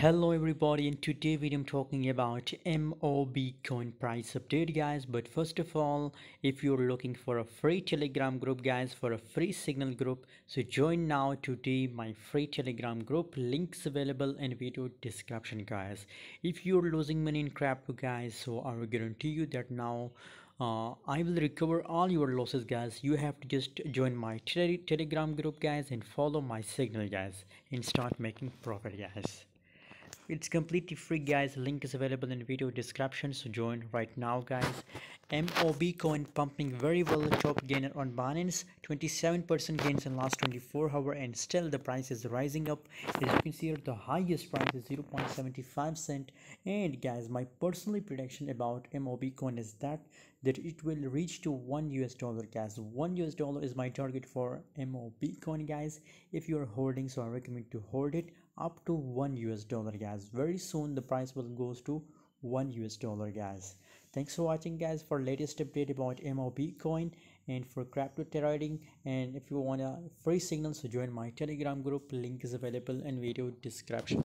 hello everybody in today video i'm talking about mob coin price update guys. But first of all if you're looking for a free telegram group guys for a free signal group so join now today my free telegram group. Links available in video description guys. If you're losing money in crypto guys so i will guarantee you that now uh, I will recover all your losses guys. You have to just join my tele telegram group guys and follow my signal guys and start making profit guys it's completely free guys. Link is available in video description so join right now guys mob coin pumping very well top gainer on binance 27 percent gains in last 24 hour and still the price is rising up. As you can see here the highest price is 0.75 cent. And guys my personal prediction about mob coin is that that it will reach to one us dollar guys. One us dollar is my target for mob coin guys. If you are holding so i recommend to hold it up to one us dollar guys. Very soon the price will goes to one us dollar guys. Thanks for watching guys for latest update about mob coin and for crypto trading. And if you want a free signal so join my telegram group. Link is available in video description